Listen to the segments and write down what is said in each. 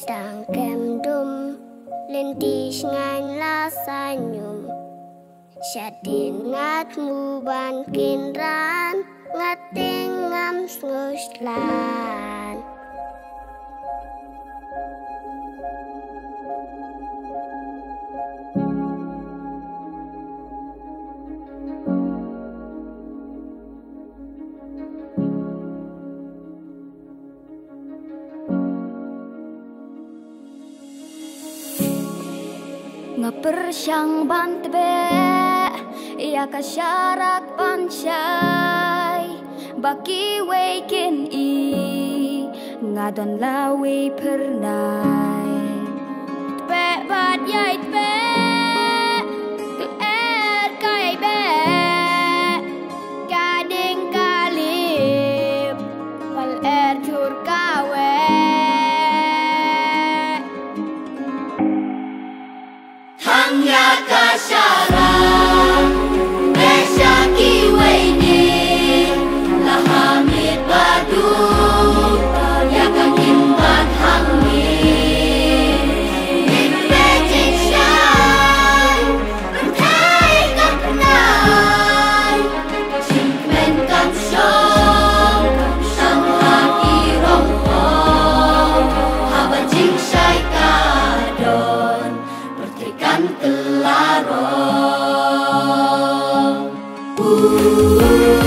sang kem dum lentish ngan la sanyum syadin ngat muban kinran ngat ngam sngoslan Ngepur siyang bantbe Iya ka syarat pancay Baki wakin i Ngadon lawi pernay Tpe bat yait Ooh.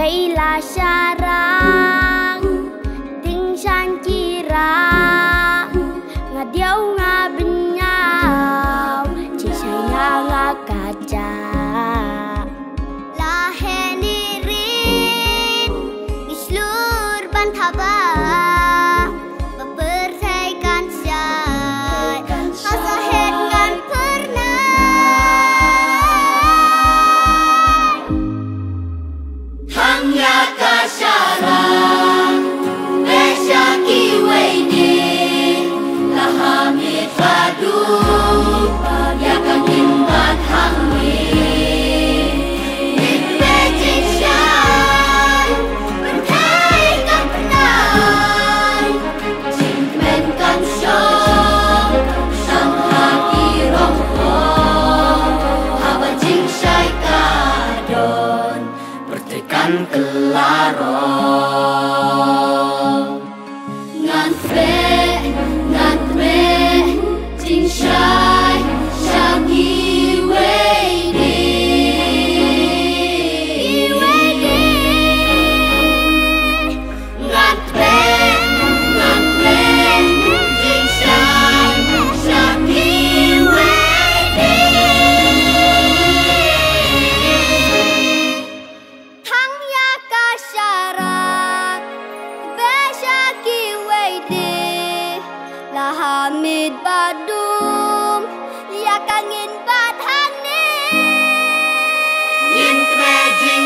đây là xa rang. Tinh san chi ra ngà điếu ngà bình nhau chỉ say kaca lah henirin di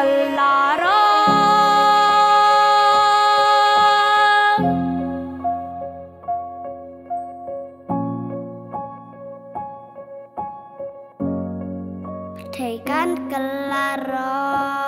kelarang Dekan kelarang